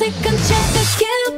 second chance to you.